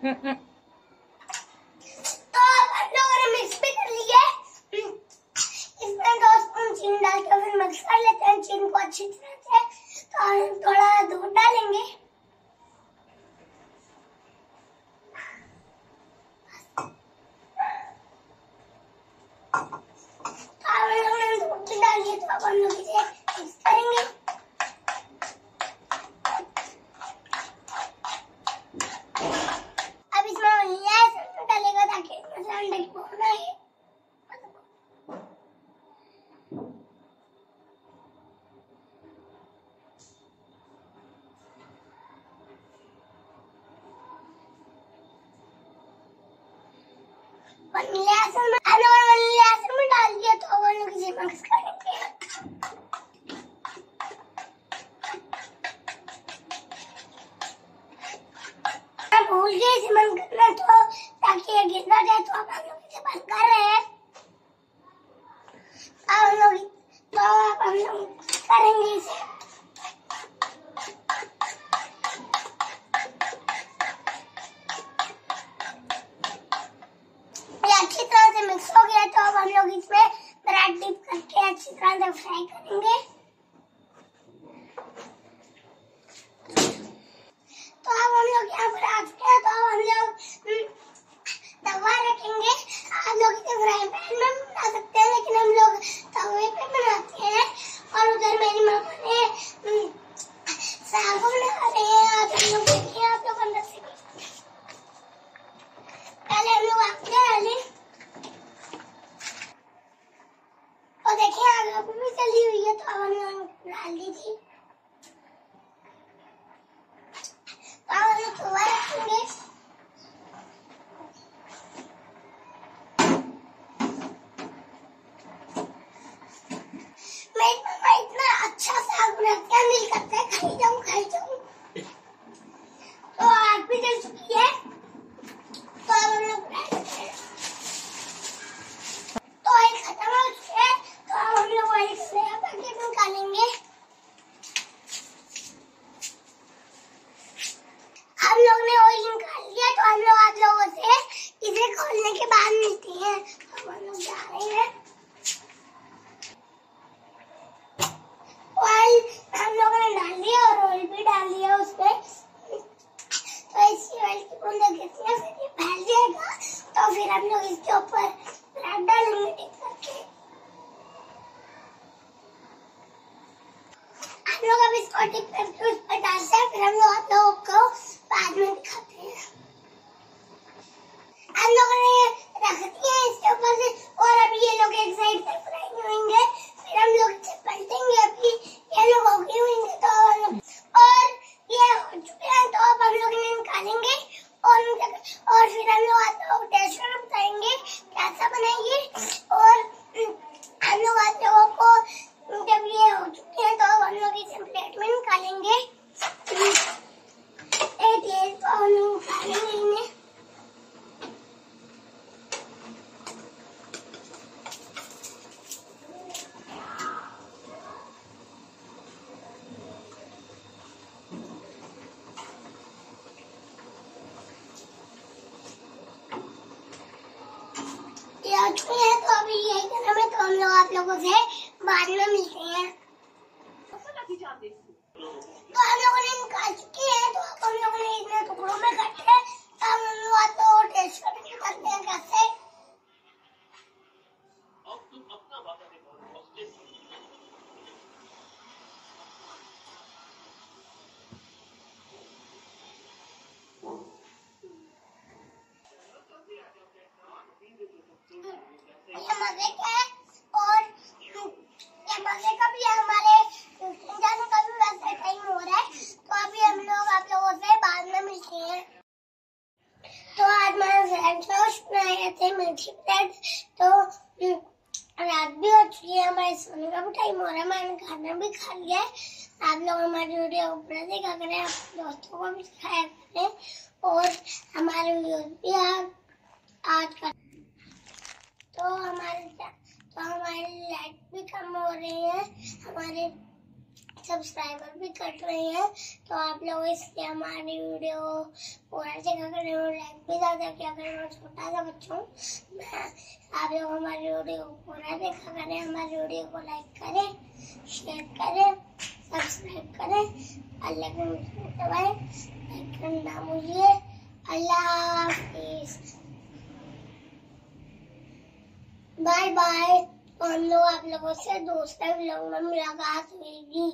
तो चीनी डाल के फिर मिक्स कर लेते हैं चीनी को अच्छी तरह से तो हम थोड़ा दूध डालेंगे तो अब हम लोगों ने दूध भी डाल दिया तो अब हम लोग इसे मिक्स करेंगे अब इसमें वनीला एसेंस डालेगा ताकि इसमें से अंडे की बॉल आए वनीला में हम लोगों ने वनीला एसेंस में डाल दिया तो हम लोग इसे मिक्स करेंगे भूल गई इसे बंद करना तो ताकि ये गिर ना जाए तो हम लोग इसे बंद कर रहे हैं। अब हम लोग तो हम लोग करेंगे इसे। मिक्स हो गया तो अब हम लोग इसमें ब्रेड डिप करके अच्छी तरह से फ्राई करेंगे। तो अब हम लोग यहाँ पर आ चुके हैं तो अब हम लोग हम्म, तवा रखेंगे। आप लोग इसे फ्राई पैन में बना सकते हैं लेकिन हम लोग तवे पे बनाते हैं। और उधर मेरी मामा ने हम्म, साग बना रहे हैं आप हम लोग देखिए आप लोग अंदर से पहले हम लोग आग डाले और देखिए आग अभी भी चली हुई है तो अब हम लोग डाल दी थी तो अब हम लोग तवा रखेंगे मेरी मम्मा इतना अच्छा साग बनाती है दिल करता है खाई जाऊँ खाई जाऊँ तो आग भी जल चुकी है तो अब हम लोग बनाएँगे। तो ऑयल खत्म हो चुके हैं तो अब हम लोग ऑयल से पैकेट निकालेंगे हम लोग ने ऑयल निकाल लिया तो हम लोग आप लोगों से इसे खोलने के बाद मिलती हैं अब हम लोग जा रहे हैं ऑयल हम लोगों ने डाल दिया और ऑयल भी डाल दिया उसमें तो इसी ऑयल की बूंदे गिरती है फिर ये फैल जाएगा तो फिर हम लोग इसके ऊपर ब्रेड डालेंगे टिक करके हम इसको उस पर डालते हैं, फिर हम लोग आप लोगों को बाद में दिखाते हैं। हम लोगों ने रख दिया इसके ऊपर से, और अभी ये लोग एक साइड से फ्राई होंगे, फिर हम लोग पलटेंगे अभी, ये लोग हो गए होंगे तो और ये हो चुके हैं तो अब हम लोग इन्हें निकालेंगे, और और फिर हम लोग आप लोग टेस्ट कर बताएँगे कैसा बनाएँगे, और हम लोग आप लोगों को जब ये हो चुके अब हम लोग इसे प्लेट में निकालेंगे। तो अभी यही करना है। तो हम लोग आप लोगों से बाद में मिलते हैं। तो हम लोगों ने निकाल चुकी है तो हम लोगों ने इतने टुकड़ों में काटे हैं। तो हम लोग आप टेस्ट करके करते हैं कैसे थे ब्रेड तो रात भी हो चुकी है हमारे सोने का भी टाइम हो रहा है मैंने खाना भी खा लिया है आप लोग हमारी वीडियो ऊपर देखा करें आप दोस्तों को भी दिखाया करें और हमारे व्यूज़ भी आज का तो हमारे तो हमारे लाइक भी कम हो रहे हैं हमारे सब्सक्राइबर भी कट रहे हैं तो आप लोग इसलिए हमारी वीडियो पूरा देखा करें और लाइक भी ज़्यादा किया करें। और छोटा सा बच्चों मैं आप लोग हमारी वीडियो को पूरा देखा करें, हमारी वीडियो को लाइक करें शेयर करें सब्सक्राइब करें अल्लाह के दबाएँ लाइक करना मुझे अल्लाह बाय बाय हम लोग आप लोगों से दूसरे व्लॉग में मुलाकात होगी।